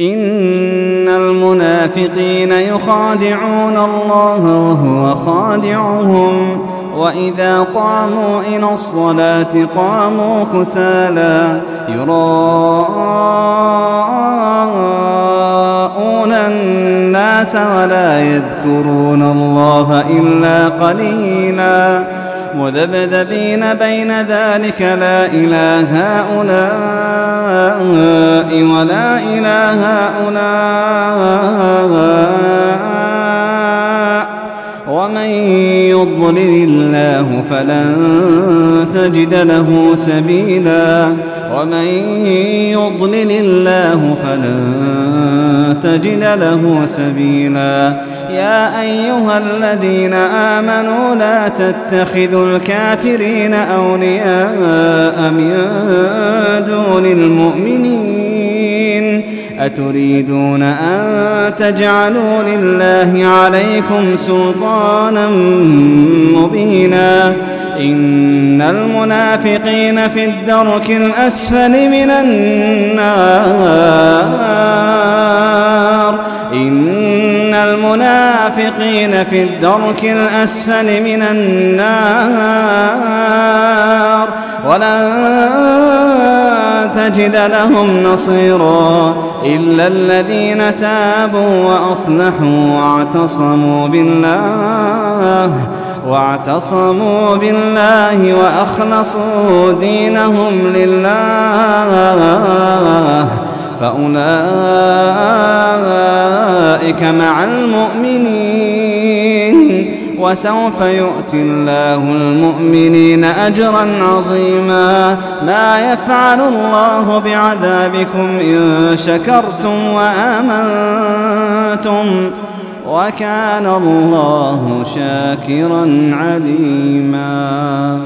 إن المنافقين يخادعون الله وهو خادعهم. وإذا قاموا إلى الصلاة قاموا كسالى يراءون الناس ولا يذكرون الله إلا قليلا. مذبذبين بين ذلك لا إله هؤلاء ولا إله هؤلاء. ومن يضلل الله فلن تجد له سبيلا. ومن يضلل الله فلن تجد له سبيلا. يا أيها الذين آمنوا لا تتخذوا الكافرين أولياء من دون المؤمنين. أتريدون أن تجعلوا لله عليكم سلطانا مبينا. إن المنافقين في الدرك الأسفل من النار. إن المنافقين في الدرك الأسفل من النار. ولن تجد لهم نصيرا إلا الذين تابوا وأصلحوا واعتصموا بالله واعتصموا بالله وأخلصوا دينهم لله. فأولئك مع المؤمنين. وسوف يؤتي الله المؤمنين أجرا عظيما. ما يفعل الله بعذابكم إن شكرتم وآمنتم. وكان الله شاكرا عليما.